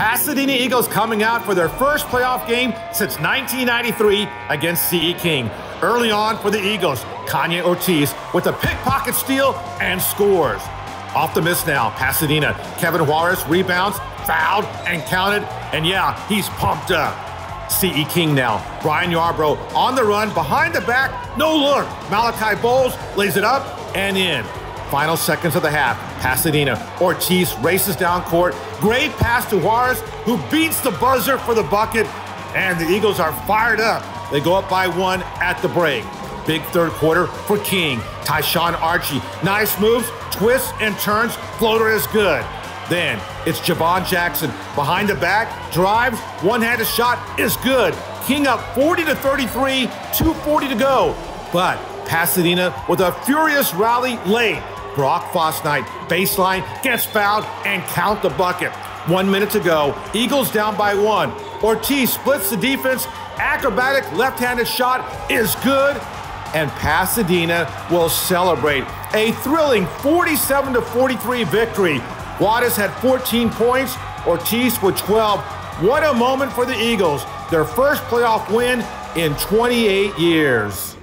Pasadena Eagles coming out for their first playoff game since 1993 against CE King. Early on for the Eagles, Kanye Ortiz with a pickpocket steal and scores. Off the miss now, Pasadena. Kevin Juarez rebounds, fouled, and counted. And yeah, he's pumped up. CE King now. Brian Yarbrough on the run, behind the back, no look. Malachi Bowles lays it up and in. Final seconds of the half. Pasadena. Ortiz races down court. Great pass to Juarez, who beats the buzzer for the bucket. And the Eagles are fired up. They go up by one at the break. Big third quarter for King. Tyshawn Archie. Nice moves, twists and turns. Floater is good. Then it's Javon Jackson behind the back, drives, one-handed shot is good. King up 40 to 33, 240 to go. But Pasadena with a furious rally late. Brock Fosnight, baseline, gets fouled and count the bucket. One minute to go. Eagles down by one. Ortiz splits the defense. Acrobatic left-handed shot is good. And Pasadena will celebrate a thrilling 47 to 43 victory. Juarez had 14 points, Ortiz with 12. What a moment for the Eagles, their first playoff win in 28 years.